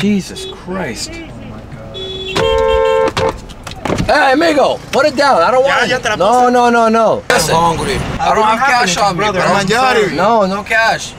Jesus Christ. Hey, amigo, put it down. I don't want ya it. te la No, no, no, no. I'm hungry. I don't have cash on me, brother. bro. I'm sorry. No, no cash.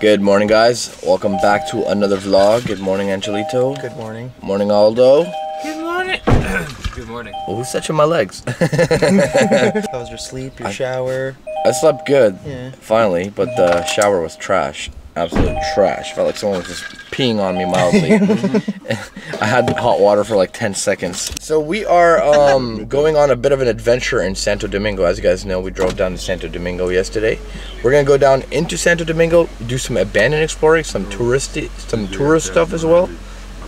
Good morning, guys. Welcome back to another vlog. Good morning, Angelito. Good morning. Morning, Aldo. Good morning. Good morning. Oh, who's touching my legs? How was your sleep, your shower? I slept good, Yeah. finally, but the shower was trash. Absolute trash. Felt like someone was just peeing on me mildly. I had hot water for like 10 seconds. So we are um, going on a bit of an adventure in Santo Domingo. As you guys know, we drove down to Santo Domingo yesterday. We're gonna go down into Santo Domingo, do some abandoned exploring, some touristy, some tourist stuff as well.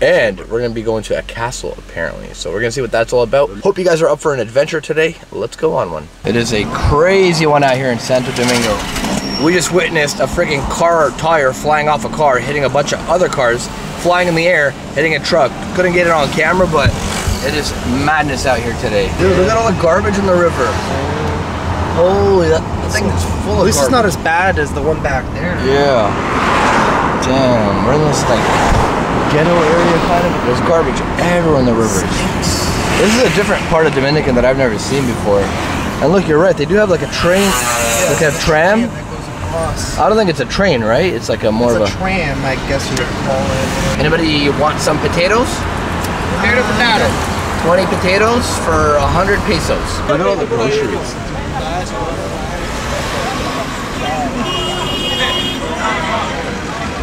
And we're gonna be going to a castle apparently. So we're gonna see what that's all about. Hope you guys are up for an adventure today. Let's go on one. It is a crazy one out here in Santo Domingo. We just witnessed a freaking car tire flying off a car, hitting a bunch of other cars, flying in the air, hitting a truck. Couldn't get it on camera, but it is madness out here today. Dude, look at all the garbage in the river. Holy, that, thing is full of it's garbage. not as bad as the one back there. Yeah. Damn, we're in this like ghetto area kind of. There's garbage everywhere in the rivers. This is a different part of Dominican that I've never seen before. And look, you're right. They do have like a train, like a tram. That. I don't think it's a train, right? It's like a more It's of a a. tram, I guess you would call it. Anybody want some potatoes? Potato, potato. 20 potatoes for 100 pesos. Look at all the groceries.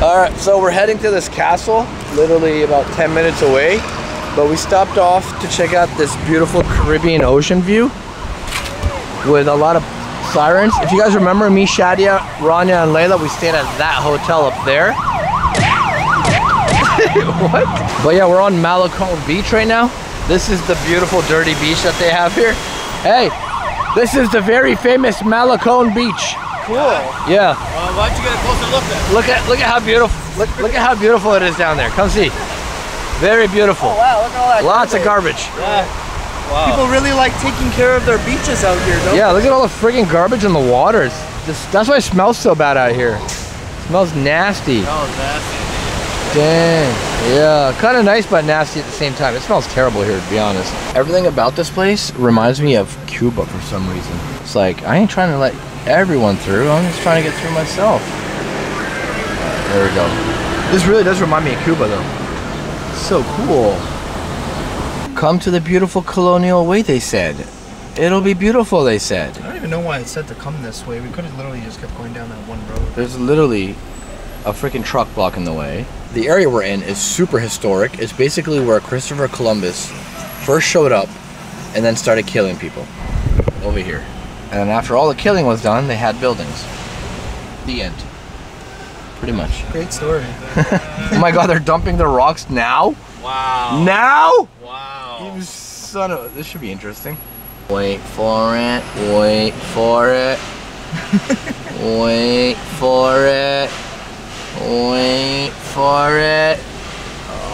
All right, so we're heading to this castle, literally about 10 minutes away. But we stopped off to check out this beautiful Caribbean ocean view with a lot of sirens. If you guys remember me, Shadia, Rania, and Layla, we stayed at that hotel up there. what? But yeah, we're on Malecón Beach right now. This is the beautiful dirty beach that they have here. Hey, this is the very famous Malecón Beach. Cool. Yeah. Uh, why don't you get a closer look then? Look at look at how beautiful look look at how beautiful it is down there. Come see. Very beautiful. Wow, look at all that. Lots of garbage. Wow. People really like taking care of their beaches out here, don't Yeah, look at all the freaking garbage in the waters. This, that's why it smells so bad out here. It smells nasty. Oh, nasty. Dang. Yeah, kind of nice but nasty at the same time. It smells terrible here, to be honest. Everything about this place reminds me of Cuba for some reason. It's like, I ain't trying to let everyone through. I'm just trying to get through myself. There we go. This really does remind me of Cuba, though. So cool. Come to the beautiful colonial way, they said. It'll be beautiful, they said. I don't even know why it said to come this way. We could have literally just kept going down that one road. There's literally a freaking truck blocking the way. The area we're in is super historic. It's basically where Christopher Columbus first showed up and then started killing people over here. And after all the killing was done, they had buildings. The end. Pretty much. Great story. Oh my god, they're dumping the rocks now? Wow. Now? Wow. You son of this should be interesting. Wait for it. Wait for it. Wait for it. Wait for it.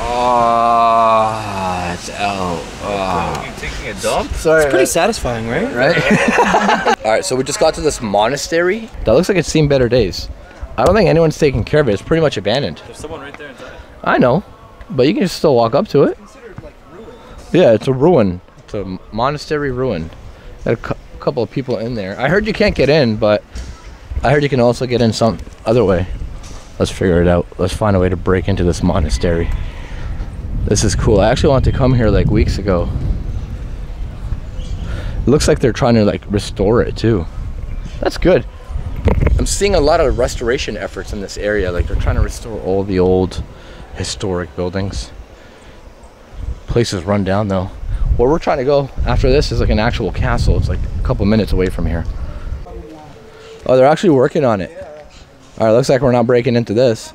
Oh, it's out. Oh. You taking a dump? Sorry. It's Pretty satisfying, right? right? All right, so we just got to this monastery. That looks like it's seen better days. I don't think anyone's taking care of it. It's pretty much abandoned. There's someone right there inside. I know, but you can just still walk up to it. Yeah, it's a ruin. It's a monastery ruin. Got a cou- couple of people in there. I heard you can't get in, but I heard you can also get in some other way. Let's figure it out. Let's find a way to break into this monastery. This is cool. I actually wanted to come here like weeks ago. It looks like they're trying to like restore it too. That's good. I'm seeing a lot of restoration efforts in this area. Like they're trying to restore all the old historic buildings. Places run down though. Where we're trying to go after this is like an actual castle. It's like a couple minutes away from here. Oh, they're actually working on it. All right, looks like we're not breaking into this.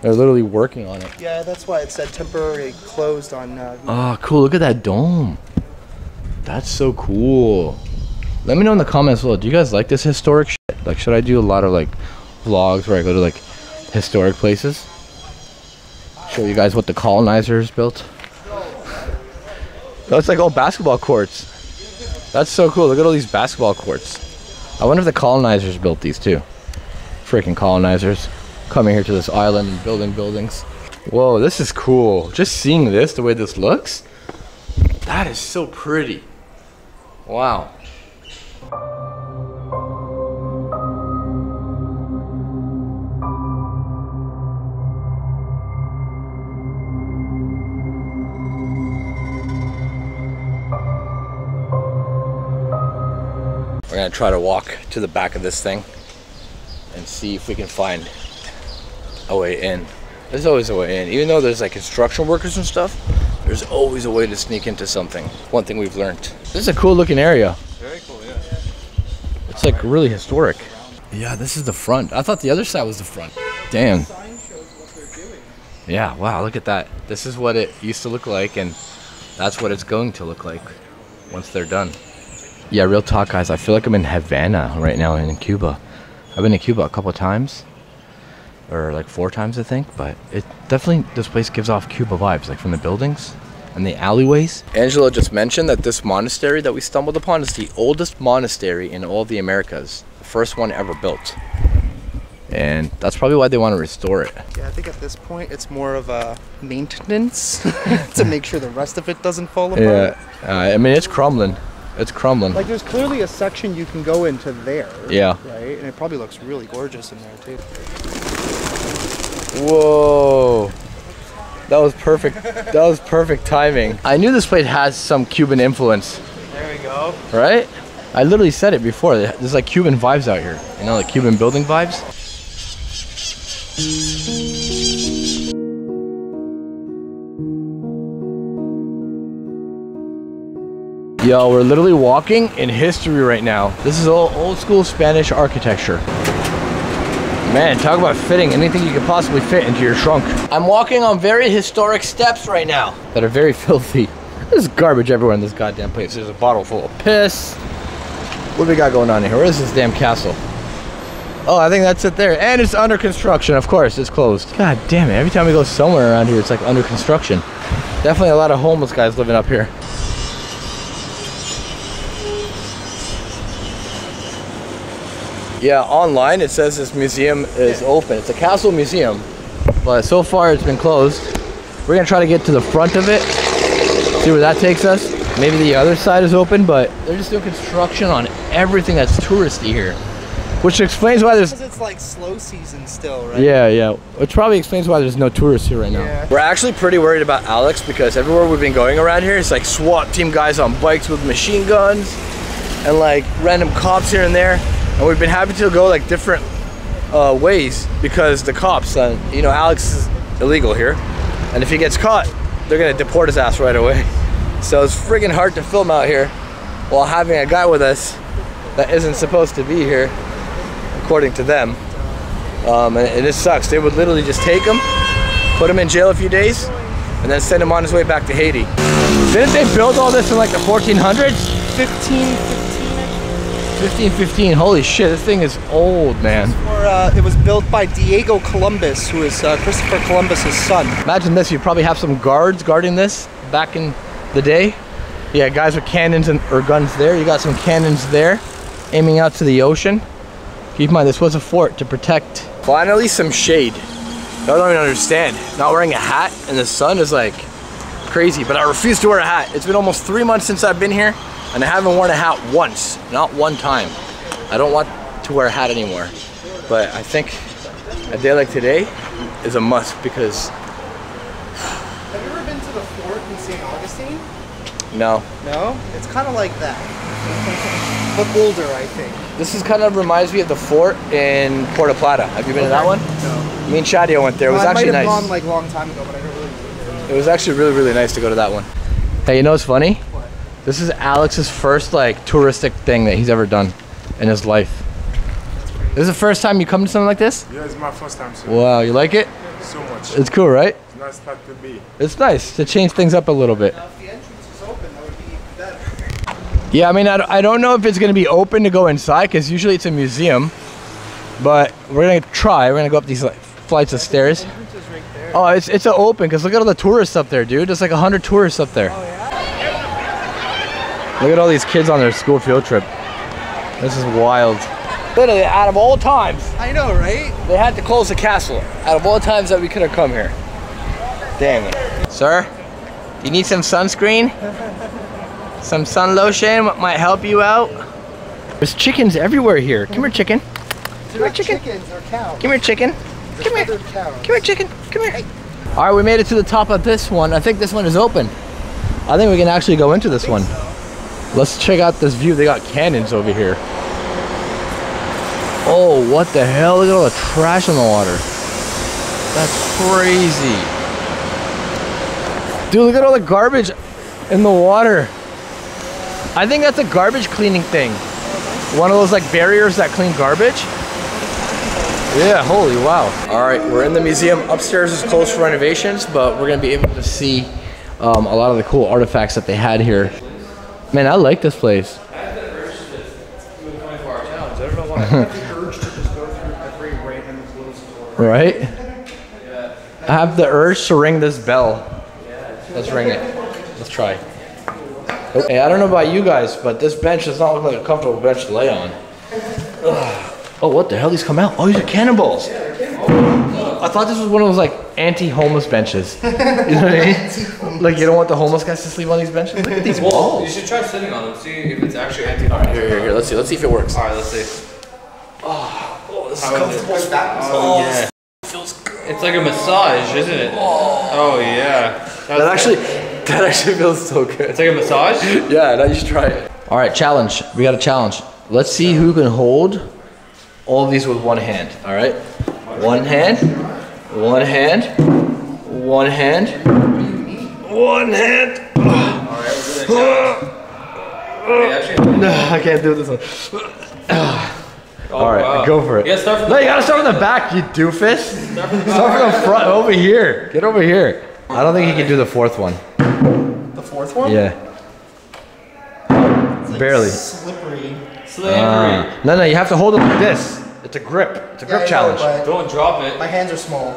They're literally working on it. Yeah, that's why it said temporarily closed on. Uh, Oh, cool. Look at that dome. That's so cool. Let me know in the comments below. Do you guys like this historic shit? Like, should I do a lot of like vlogs where I go to like historic places? Show you guys what the colonizers built. That's like all basketball courts. That's so cool. Look at all these basketball courts. I wonder if the colonizers built these too. Freaking colonizers coming here to this island and building buildings. Whoa, this is cool. Just seeing this, the way this looks, that is so pretty. Wow. Gonna try to walk to the back of this thing and see if we can find a way in. There's always a way in. Even though there's like construction workers and stuff, there's always a way to sneak into something. One thing we've learned. This is a cool looking area. Very cool, yeah. It's like really historic. Yeah, this is the front. I thought the other side was the front. Damn. Yeah, wow, look at that. This is what it used to look like, and that's what it's going to look like once they're done. Yeah, real talk, guys. I feel like I'm in Havana right now in Cuba. I've been to Cuba a couple times, or like four times, I think, but it definitely, this place gives off Cuba vibes, like from the buildings and the alleyways. Angela just mentioned that this monastery that we stumbled upon is the oldest monastery in all the Americas, the first one ever built. And that's probably why they want to restore it. Yeah, I think at this point it's more of a maintenance to make sure the rest of it doesn't fall apart. Yeah, uh, I mean, it's crumbling. It's crumbling. Like there's clearly a section you can go into there. Yeah. Right? And it probably looks really gorgeous in there too. Whoa. That was perfect. That was perfect timing. I knew this place has some Cuban influence, There we go. right? I literally said it before. There's like Cuban vibes out here. You know, like Cuban building vibes. Yo, we're literally walking in history right now. This is all old school Spanish architecture. Man, talk about fitting anything you could possibly fit into your trunk. I'm walking on very historic steps right now that are very filthy. There's garbage everywhere in this goddamn place. There's a bottle full of piss. What do we got going on here? Where is this damn castle? Oh, I think that's it there. And it's under construction, of course. It's closed. God damn it. Every time we go somewhere around here, it's like under construction. Definitely a lot of homeless guys living up here. Yeah, online it says this museum is open. It's a castle museum, but so far it's been closed. We're gonna try to get to the front of it, see where that takes us. Maybe the other side is open, but they're just doing construction on everything that's touristy here, which explains why there's. Because it's like slow season still, right? Yeah, yeah. Which probably explains why there's no tourists here right now. Yeah. We're actually pretty worried about Alex because everywhere we've been going around here, it's like SWAT team guys on bikes with machine guns and like random cops here and there. And we've been having to go like different uh, ways because the cops, uh, you know, Alex is illegal here. And if he gets caught, they're gonna deport his ass right away. So it's friggin' hard to film out here while having a guy with us that isn't supposed to be here, according to them. Um, and, and it sucks. They would literally just take him, put him in jail a few days, and then send him on his way back to Haiti. Didn't they build all this in like the 1400s? 15, 1515. Holy shit, this thing is old, man. Or, uh, it was built by Diego Columbus, who is uh, Christopher Columbus's son. Imagine this. You probably have some guards guarding this back in the day. Yeah, guys with cannons and or guns there. You got some cannons there, aiming out to the ocean. Keep in mind, this was a fort to protect. Finally, some shade. I don't even understand. Not wearing a hat in the sun is like crazy, but I refuse to wear a hat. It's been almost three months since I've been here, and I haven't worn a hat once, not one time. I don't want to wear a hat anymore, but I think a day like today is a must because Have you ever been to the fort in St. Augustine? no, No? It's kind of like that. but older, I think. this is kind of reminds me of the fort in Puerto Plata. Have you been to that one? No. Me and Shadia went there. It was I actually might have nice. gone like a long time ago, but I don't really It was actually really, really nice to go to that one. Hey, you know what's funny? What? This is Alex's first like touristic thing that he's ever done in his life. This is the first time you come to something like this? Yeah, it's my first time, sir. Wow, you like it? So much. It's cool, right? It's nice spot to be. It's nice to change things up a little bit. If the entrance is open, that would be better. Yeah, I mean, I don't, I don't know if it's going to be open to go inside because usually it's a museum. But we're going to try. We're going to go up these like, flights of stairs. entrance is right there. Oh, it's it's open because look at all the tourists up there, dude. There's like a hundred tourists up there. Oh, Look at all these kids on their school field trip. This is wild. Literally, out of all times, I know, right? they had to close the castle. Out of all times that we could have come here. Dang it. Sir, you need some sunscreen? Some sun lotion what might help you out? There's chickens everywhere here. Come here, chicken. Come here, chicken. chickens or cows. Come here, chicken. Come here. Come here, chicken. Come here. All right, we made it to the top of this one. I think this one is open. I think we can actually go into this one. Let's check out this view. They got cannons over here. Oh, what the hell? Look at all the trash in the water. That's crazy. Dude, look at all the garbage in the water. I think that's a garbage cleaning thing. One of those like barriers that clean garbage. Yeah, holy wow. All right, we're in the museum. Upstairs is closed for renovations, but we're gonna be able to see um, a lot of the cool artifacts that they had here. Man, I like this place. i have the urge to just go through every close the door Right? I have the urge to ring this bell. Let's ring it. Let's try. Hey, I don't know about you guys, but this bench does not look like a comfortable bench to lay on. Ugh. Oh, what the hell? These come out. Oh, these are cannonballs. I thought this was one of those like anti-homeless benches. You know what I mean? Like you don't want the homeless guys to sleep on these benches. Look at these Well, you should try sitting on them. See if it's actually anti. All right, Here, here, here. Let's see. Let's see if it works. All right, let's see. Oh, oh this is How is it? comfortable. Oh, yeah. Feels good. It's like a massage, isn't it? Oh oh yeah. That's- That actually, that actually feels so good. It's like a massage. Yeah, now you should try it. All right, challenge. We got a challenge. Let's see who can hold all of these with one hand. All right, one hand, one hand, one hand, one hand. No, I can't do this one. All right, wow. go for it. You gotta start from no, you gotta start from the back, you doofus. Start from the front, over here. Get over here. I don't think he can do the fourth one. The fourth one? Yeah, It's like barely. Slippery. Slavery. Uh, no, no, you have to hold it like this. It's a grip. It's a grip Yeah, I know, challenge. but Don't drop it. My hands are small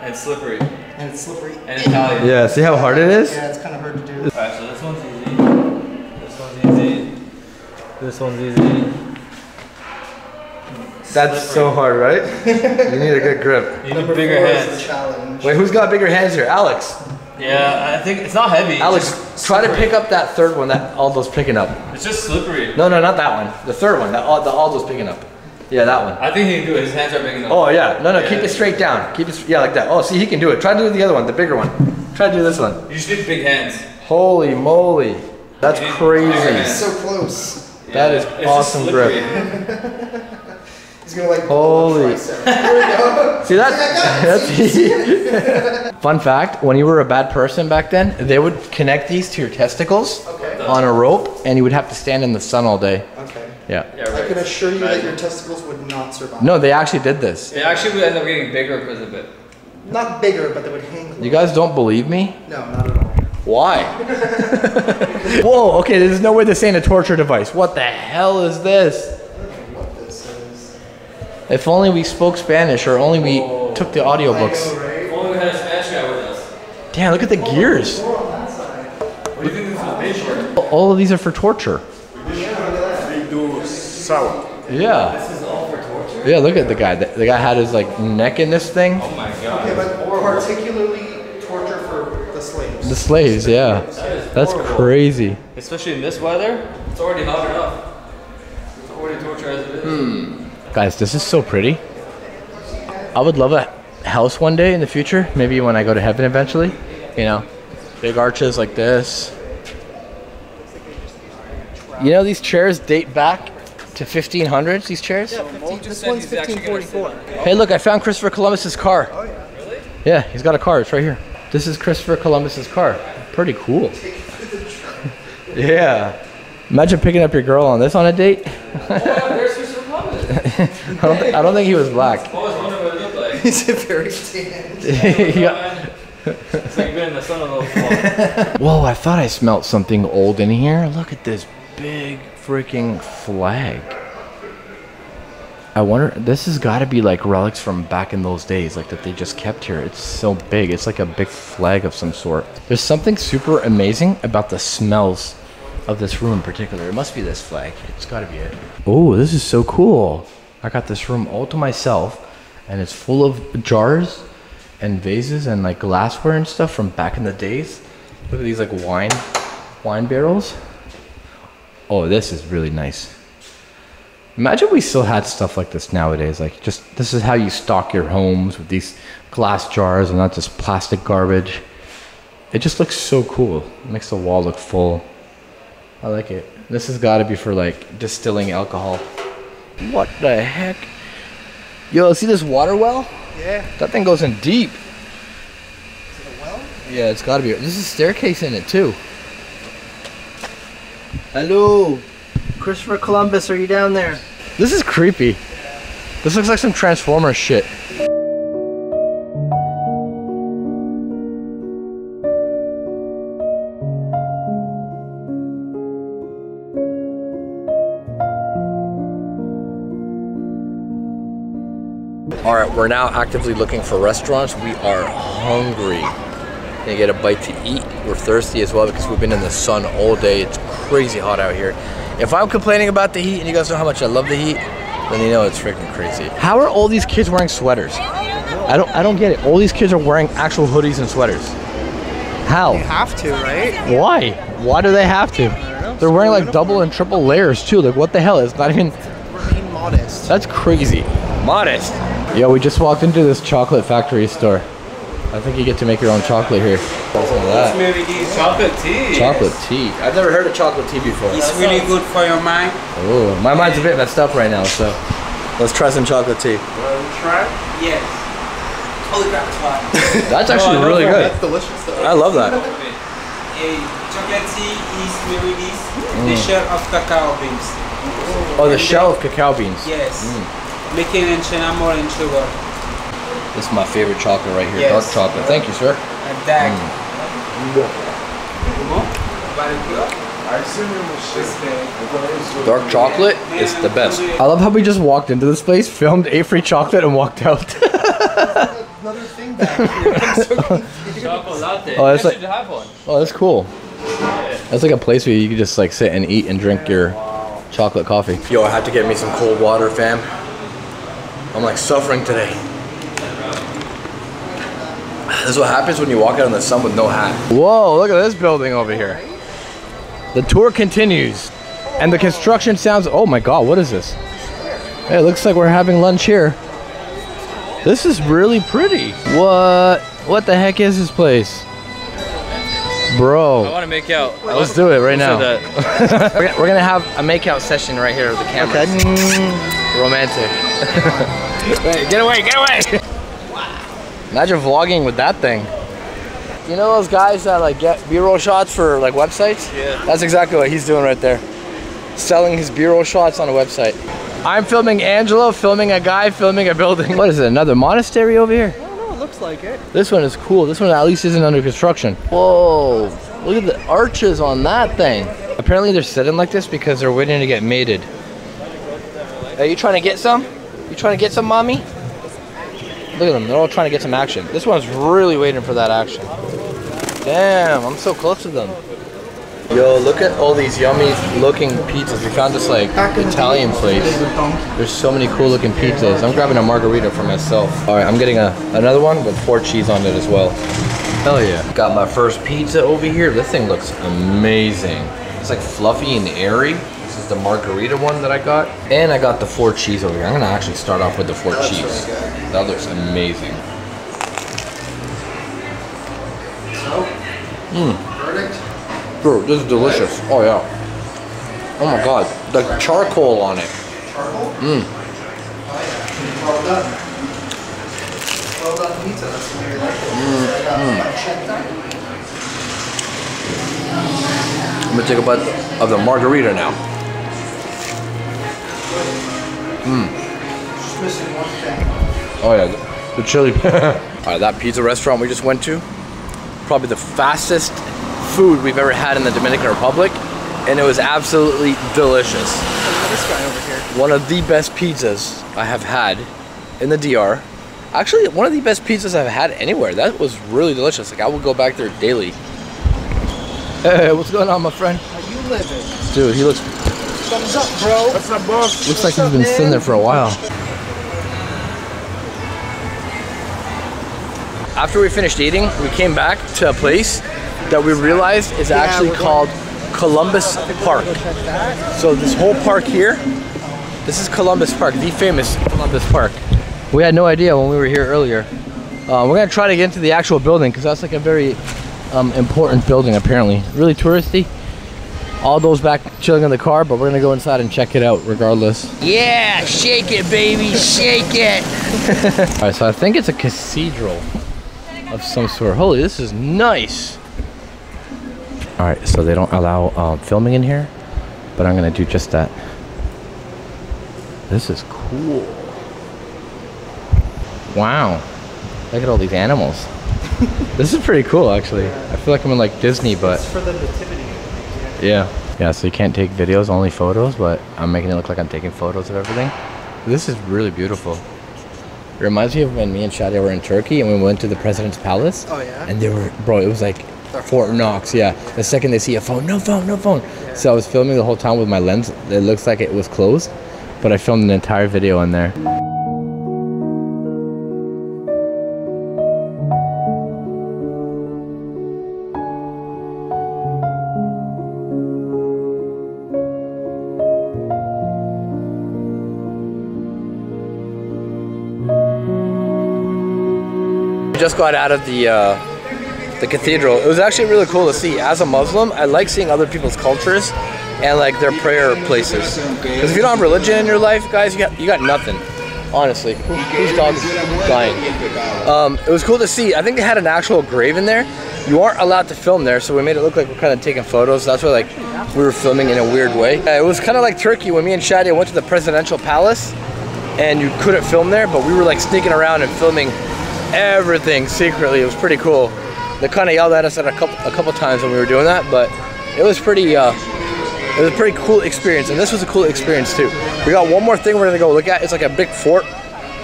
And slippery. and it's slippery. And Italian. Yeah, see how hard it is? Yeah, it's kind of hard to do. Alright, so this one's easy. This one's easy. This one's easy. That's so hard, right? you need a good grip. You need Number bigger four is the hands. challenge. Wait, who's got bigger hands here? Alex. Yeah, I think it's not heavy. it's Alex, just try to slippery. pick up that third one that Aldo's picking up. It's just slippery. No, no, not that one. The third one that Al- the Aldo's picking up. Yeah, that one. I think he can do it. His hands are big enough. Oh yeah, no, no, Yeah. keep it straight down. Keep it, yeah, like that. Oh, see, he can do it. Try to do the other one, the bigger one. Try to do this one. You just need big hands. Holy moly, that's You need bigger crazy. hands. So close. That is it's awesome grip. He's gonna like. Holy. tricep. Here we go. See that? That's Fun fact: When you were a bad person back then, they would connect these to your testicles Okay. on a rope, and you would have to stand in the sun all day. Okay. Yeah. Yeah, I can assure you that your testicles would not survive. No, they actually did this. They actually would end up getting bigger because of it. Not bigger, but they would hang. You guys don't believe me? No, not at all. Why? Whoa. Okay, there's no way this ain't a torture device. What the hell is this? What this is. If only we spoke Spanish, or only we took the audiobooks. I know, right? If only we had a Spanish guy with us. Damn, look at the gears. What do you think this was made? All of these are for torture. They do sour. Yeah. This is all for torture? Yeah, look at the guy. The, the guy had his like neck in this thing. Oh my Okay, god. but particularly torture for the slaves. The slaves, yeah. That is That's horrible. crazy. Especially in this weather, it's already hot enough. It's already torture as it is. Hmm. Guys, this is so pretty. I would love a house one day in the future. Maybe when I go to heaven eventually. You know, big arches like this. You know, these chairs date back to 1500s, these chairs? this one's 1544. Hey, look, I found Christopher Columbus's car. Oh, yeah. Really? Yeah, he's got a car. It's right here. This is Christopher Columbus's car. Pretty cool. yeah. Imagine picking up your girl on this on a date. Oh, Christopher Columbus. I don't, thi- I don't think he was black. Oh, I always wondered what it looked like. He's a very tan. yeah. It's like being in the sun a little. Whoa, I thought I smelt something old in here. Look at this big freaking flag. I wonder, this has got to be like relics from back in those days, like that they just kept here. It's so big. It's like a big flag of some sort. There's something super amazing about the smells of this room in particular. It must be this flag. It's got to be it. Oh, this is so cool. I got this room all to myself, and it's full of jars and vases and like glassware and stuff from back in the days. Look at these like wine wine barrels. Oh, this is really nice. Imagine we still had stuff like this nowadays. Like just this is how you stock your homes with these glass jars and not just plastic garbage. It just looks so cool. It makes the wall look full. I like it. This has got to be for like distilling alcohol. What the heck? Yo, see this water well? Yeah. That thing goes in deep. Is it a well? Yeah, it's got to be. There's a staircase in it too. Hello, Christopher Columbus, are you down there? this is creepy. This looks like some Transformer shit. All right, we're now actively looking for restaurants. We are hungry. Gonna get a bite to eat. We're thirsty as well because we've been in the sun all day. It's crazy hot out here. If I'm complaining about the heat and you guys know how much I love the heat, then you know it's freaking crazy. How are all these kids wearing sweaters? I don't I don't get it. All these kids are wearing actual hoodies and sweaters. How? You have to, right? Why? Why do they have to? They're wearing like double and triple layers too. Like what the hell? It's not even We're being modest. that's crazy. Modest. Yo, we just walked into this chocolate factory store. I think you get to make your own chocolate here. Listen to that. Chocolate tea. Chocolate tea. I've never heard of chocolate tea before. It's really good for your mind. Oh, my mind's a bit messed up right now, so let's try some chocolate tea. Try? Yes. Holy crap, it's hot. That's oh, actually really good. That's delicious though. I love that. Hey, chocolate tea is maybe this. Mm. The shell of cacao beans. Oh, the shell of cacao beans. Yes. Mm. Making and cinnamon and sugar. This is my favorite chocolate right here. Yes. Dark chocolate. Thank you, sir. And that. Very good. Dark chocolate is the best. I love how we just walked into this place, filmed, ate free chocolate, and walked out. Another thing back here. I'm so confused. Chocolate latte. Oh, that's like- should have one. oh, that's cool. That's like a place where you can just like sit and eat and drink your chocolate coffee. Yo, I had to get me some cold water, fam. I'm like suffering today. This is what happens when you walk out in the sun with no hat. Whoa, look at this building over here. The tour continues. And the construction sounds, oh my God, what is this? Hey, it looks like we're having lunch here. This is really pretty. What? What the heck is this place? Bro. I want to make out. Let's do it right now. we're, gonna, we're gonna have a makeout session right here with the cameras. Romantic. Wait, get away, get away! Imagine vlogging with that thing. You know those guys that like get B-roll shots for like websites? Yeah. That's exactly what he's doing right there. Selling his B-roll shots on a website. I'm filming Angelo, filming a guy, filming a building. What is it, another monastery over here? I don't know, it looks like it. This one is cool. This one at least isn't under construction. Whoa, look at the arches on that thing. Apparently they're sitting like this because they're waiting to get mated. Are you trying to get some? You trying to get some, mommy? Look at them, they're all trying to get some action. This one's really waiting for that action. Damn, I'm so close to them. Yo, look at all these yummy looking pizzas. We found this like Italian place. There's so many cool looking pizzas. I'm grabbing a margarita for myself. All right, I'm getting a another one with four cheese on it as well. Hell yeah. Got my first pizza over here. This thing looks amazing. It's like fluffy and airy. The margarita one that I got. And I got the four cheese over here. I'm gonna actually start off with the four cheese. That looks amazing. Mmm. Bro, this is delicious. Oh yeah. Oh my god. The charcoal on it. Mmm. Well done. Well done pizza. That's very like mm, I'm mm. gonna take a bite of the margarita now. Just missing one thing. Oh yeah, the, the chili. All right, that pizza restaurant we just went to, probably the fastest food we've ever had in the Dominican Republic, and it was absolutely delicious. This guy over here. One of the best pizzas I have had in the DR. Actually, one of the best pizzas I've had anywhere. That was really delicious. Like I would go back there daily. Hey, what's going on, my friend? How you living? Dude, he looks Thumbs up, bro. What's up, boss? looks like he's been sitting there for a while. after we finished eating, we came back to a place that we realized is actually we're going- called Columbus Park. So this whole park here, this is Columbus Park, the famous Columbus Park. We had no idea when we were here earlier. Uh, we're gonna try to get into the actual building because that's like a very um, important building apparently. Really touristy. All those back chilling in the car, but we're gonna go inside and check it out regardless. Yeah, shake it, baby, shake it. All right, so I think it's a cathedral of some sort. Holy, this is nice. All right, so they don't allow um, filming in here, but I'm gonna do just that. This is cool. Wow, look at all these animals. this is pretty cool, actually. I feel like I'm in like Disney, but For the nativity. Yeah. Yeah, so you can't take videos, only photos, but I'm making it look like I'm taking photos of everything. This is really beautiful. It reminds me of when me and Shadia were in Turkey and we went to the president's palace. Oh, yeah? And they were, bro, it was like Fort Knox, yeah. The second they see a phone, no phone, no phone. Yeah. So I was filming the whole time with my lens. It looks like it was closed, but I filmed an entire video in there. Just got out of the uh, the cathedral. It was actually really cool to see. As a Muslim, I like seeing other people's cultures and like their prayer places. Because if you don't have religion in your life, guys, you got you got nothing. Honestly, Who, whose dog is dying? Um, it was cool to see. I think they had an actual grave in there. You aren't allowed to film there, so we made it look like we're kind of taking photos. That's why like we were filming in a weird way. Uh, it was kind of like Turkey when me and Shadia went to the presidential palace, and you couldn't film there, but we were like sneaking around and filming everything secretly. It was pretty cool. They kind of yelled at us at a couple a couple times when we were doing that, but it was pretty uh, it was a pretty cool experience, and this was a cool experience too. We got one more thing we're gonna go look at. It's like a big fort.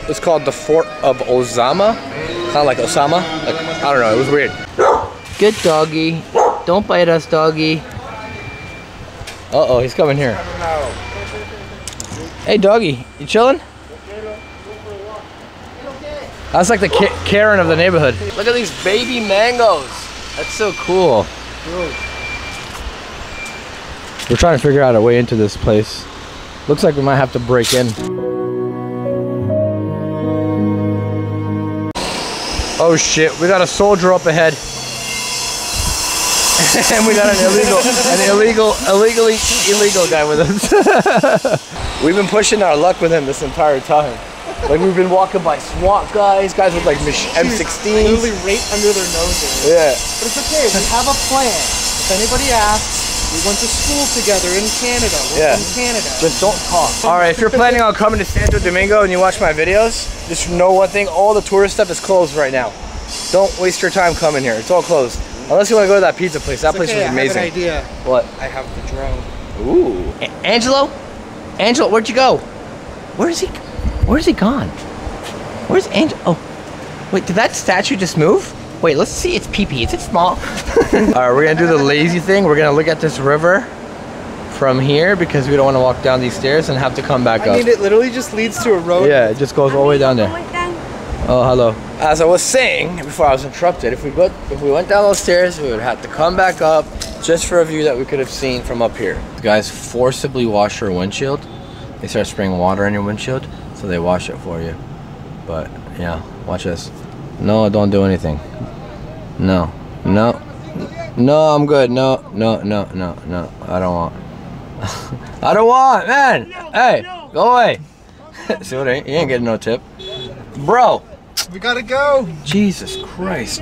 It's called the Fort of Ozama, kind of like Osama. Like I don't know. It was weird. Good doggy. Don't bite us, doggy. Uh oh, he's coming here. Hey, doggy, you chilling? That's like the Ka- Karen of the neighborhood. Look at these baby mangoes. That's so cool. We're trying to figure out a way into this place. Looks like we might have to break in. Oh shit, we got a soldier up ahead. and we got an illegal, an illegal, illegally illegal guy with us. We've been pushing our luck with him this entire time. Like we've been walking by SWAT guys, guys with like mach- M16s. Literally right under their noses. Yeah. But it's okay. We have a plan. If anybody asks, we went to school together in Canada. We're Yeah. from Canada. Just don't talk. All right, if you're planning on coming to Santo Domingo and you watch my videos, just know one thing: all the tourist stuff is closed right now. Don't waste your time coming here. It's all closed. Unless you want to go to that pizza place. That It's place okay, was amazing. I have an idea. What? I have the drone. Ooh. A- Angelo? Angelo, where'd you go? Where's he? Where's he gone? Where's Angel? Oh, wait, did that statue just move? Wait, let's see its pee-pee. Is it small? All right, we're gonna do the lazy thing. We're gonna look at this river from here because we don't want to walk down these stairs and have to come back I up. mean, it literally just leads to a road. Yeah, it just goes all the way down there. Oh, hello. As I was saying before I was interrupted, if we go, if we went down those stairs, we would have to come back up just for a view that we could have seen from up here. The guys forcibly wash your windshield. They start spraying water on your windshield, so they wash it for you. But yeah, watch this. No, don't do anything. No, no, no. I'm good. No, no, no, no, no. I don't want. I don't want, man. hey, go away. See what? I ain't- You ain't getting no tip, bro. We gotta go. Jesus Christ.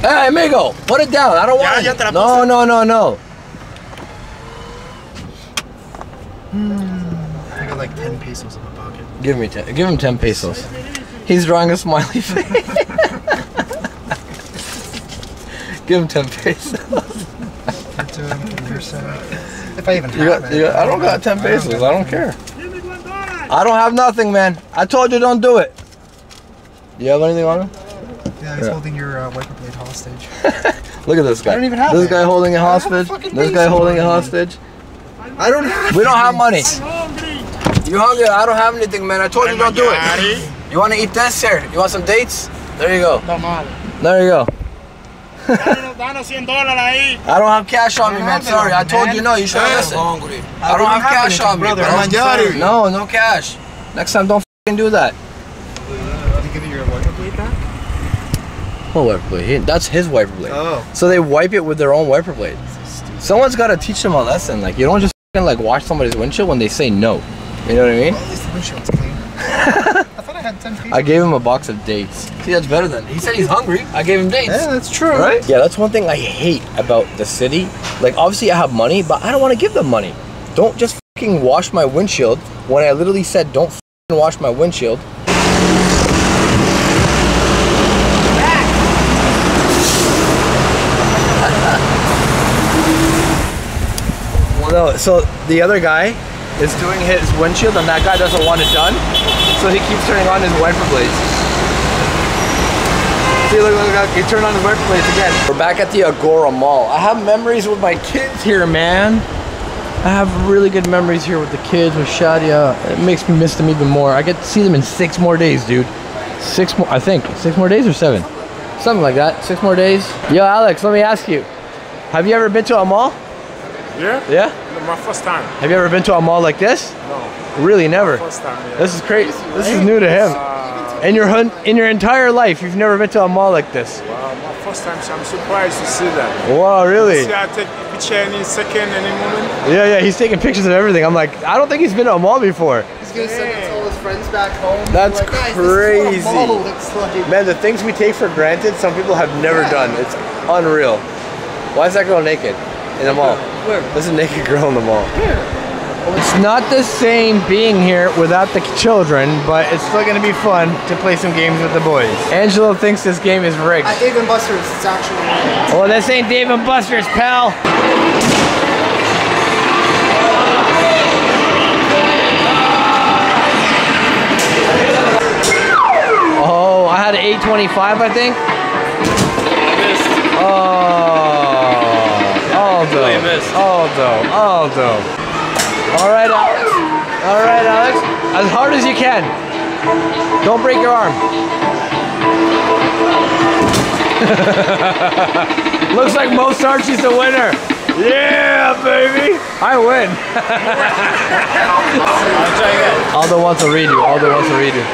Hey, amigo, put it down. I don't want ya it. te la No, no, no, no. I got like 10 pesos in my pocket. Give me ten. Give him ten pesos. He's drawing a smiley face. give him ten pesos. If I even You got, you got, I don't got ten pesos. I don't care. I don't have nothing, man. I told you don't do it. You have anything on him? Yeah, he's Yeah. holding your uh, wiper blade hostage. Look at this guy. I don't even have this it. guy holding a I don't have a hostage. This guy holding a hostage. I don't have. We don't have money. You hungry? I don't have anything, man. I told you don't do it. You want to eat this here? You want some dates? There you go. No. There you go. Danos 100 dólares ahí. I don't have cash on me, man. Sorry, I told you no. You should have listened. hungry. I don't have cash on me, brother. bro. I'm sorry. No, no cash. Next time, don't fucking do that. Did you give your wiper blade back? What wiper blade? He- That's his wiper blade. Oh. So they wipe it with their own wiper blade. Someone's got to teach them a lesson. Like you don't just like wash somebody's windshield when they say no. You know what I mean? At least the windshield's clean. I thought I had 10 feet. I gave him a box of dates. See, that's better than. He said he's hungry. I gave him dates. yeah, that's true. Right? Yeah, that's one thing I hate about the city. Like, obviously, I have money, but I don't want to give them money. Don't just fucking wash my windshield when I literally said don't fucking wash my windshield. well, no, so the other guy is doing his windshield, and that guy doesn't want it done, so he keeps turning on his wiper blades. See, look, look, look, he turned on his wiper blades again. We're back at the Agora Mall. I have memories with my kids here, man. I have really good memories here with the kids, with Shadia. It makes me miss them even more. I get to see them in six more days, dude. Six more, I think. Six more days or seven? Something like that. Six more days. Yo, Alex, let me ask you. Have you ever been to a mall? Yeah? Yeah? My first time. Have you ever been to a mall like this? No. Really, never. First time, yeah. This is crazy. This is new to him. Uh, in your hun- in your entire life, you've never been to a mall like this. Wow, my first time, so I'm surprised to see that. Wow, really? See, I take picture any second, any moment. Yeah, yeah. He's taking pictures of everything. I'm like, I don't think he's been to a mall before. He's gonna send it to all his friends back home. That's like, Guys, This is what a crazy. mall looks like. Man, the things we take for granted, some people have never done. It's unreal. Why is that girl naked in the mall? Where? There's a naked girl in the mall. It's not the same being here without the children, but it's still gonna be fun to play some games with the boys. Angelo thinks this game is rigged. At Dave and Buster's, it's actually. Well, oh, this ain't Dave and Buster's, pal. Oh, I had an 825, I think. Oh, Aldo, Aldo, Aldo. All right, Alex. All right, Alex. As hard as you can. Don't break your arm. Looks like Mozart's the winner. Yeah, baby. I win. Aldo wants a redo. Aldo wants to read you.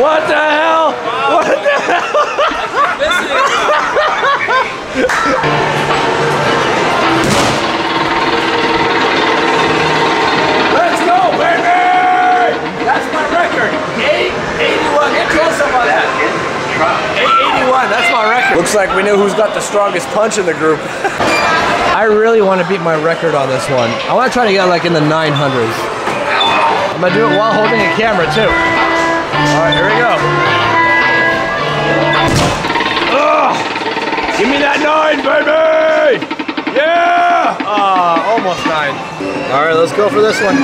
What the hell? What the hell? Let's go, baby! That's my record. 881. Get close up on that. 881. That's my record. Looks like we know who's got the strongest punch in the group. I really want to beat my record on this one. I want to try to get like in the 900s. I'm gonna do it while holding a camera too. All right, here we go. Ugh! Give me that nine, baby! Yeah! Ah, almost nine. All right, let's go for this one.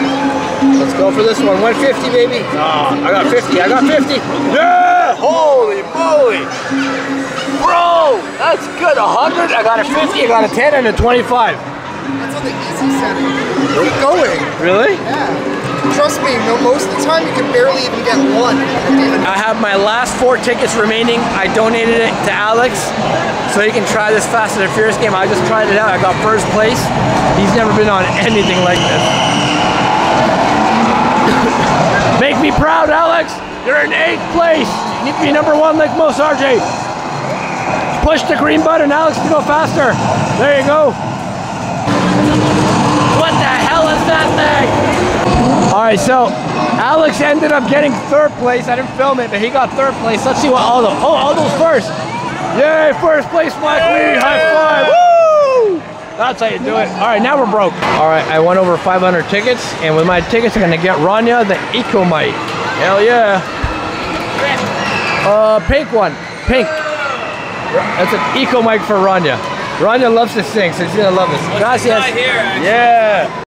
Let's go for this one. 150, baby. Ah, I got 50. I got 50. Yeah! Holy moly! Bro, that's good. 100. I got a 50. I got a 10 and a 25. That's on the easy setting. Keep going. Really? Yeah. Trust me, no, most of the time you can barely even get one I have my last four tickets remaining. I donated it to Alex so he can try this Fast and the Furious game. I just tried it out. I got first place. He's never been on anything like this. Make me proud, Alex. You're in eighth place. You need to be number one like Moe Sargi. Push the green button, Alex, to go faster. There you go. What the hell is that thing? All right, so Alex ended up getting third place. I didn't film it, but he got third place. Let's see what Aldo. Oh, Aldo's first. Yay, first place, Mike Lee. High five. Woo! That's how you do it. All right, now we're broke. All right, I went over 500 tickets, and with my tickets, I'm gonna get Rania the Eco Mic. Hell yeah. Uh, pink one. Pink. That's an Eco Mic for Rania. Rania loves to sing, so she's gonna love this. Gracias. Yeah.